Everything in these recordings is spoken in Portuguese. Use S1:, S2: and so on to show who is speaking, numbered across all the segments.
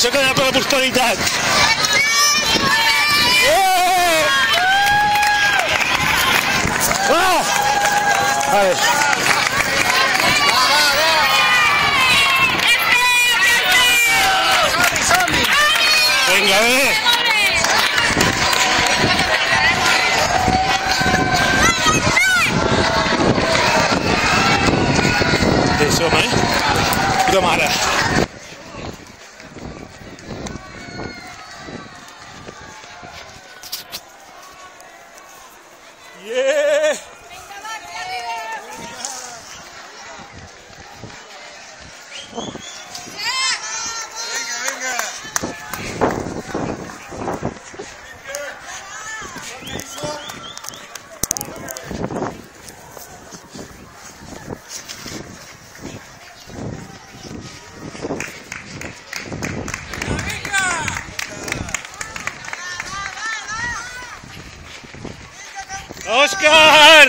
S1: Això queda per la prosperitat. Eh! Ah! Vinga, bé. Bé, som, eh? Puta mare. Yeah! Òscar!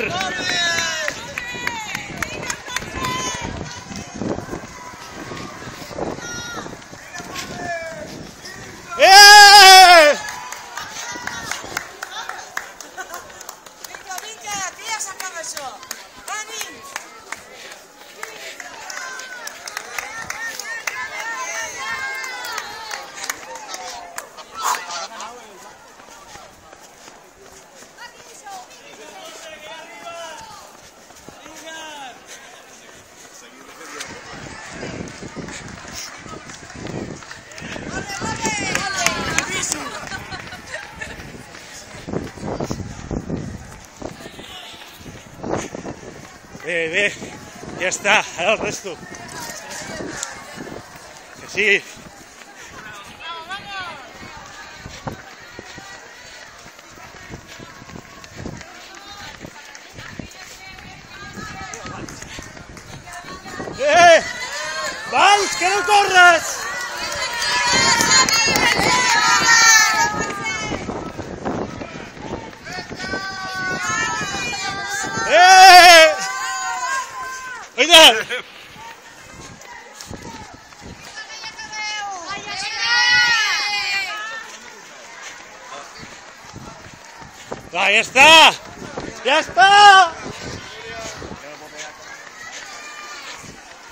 S1: Eh!
S2: Vinga, vinga, que ja s'acaba això. Ànim!
S1: Bé, bé, ja està, ara el resto. Que sí. Eh! Vals, que no corres! Va, ja està! Ja està!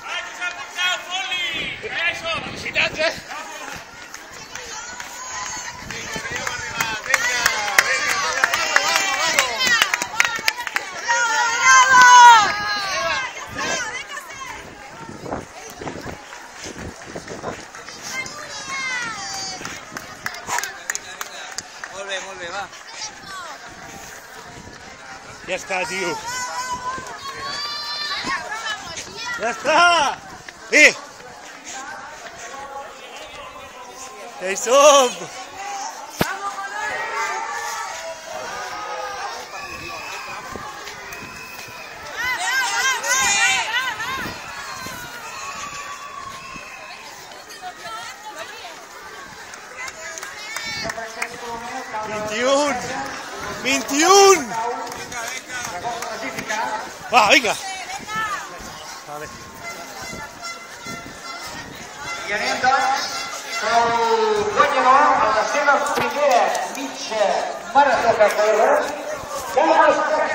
S1: Vaig
S3: a portar un boli! Això!
S1: Felicitats, eh? Já está, tío. Vinte está! um, vinte e um. Va, vinga! Vale.
S4: Anem, doncs, pel guanyador a la seva primera mitja marató que corre, Carles García.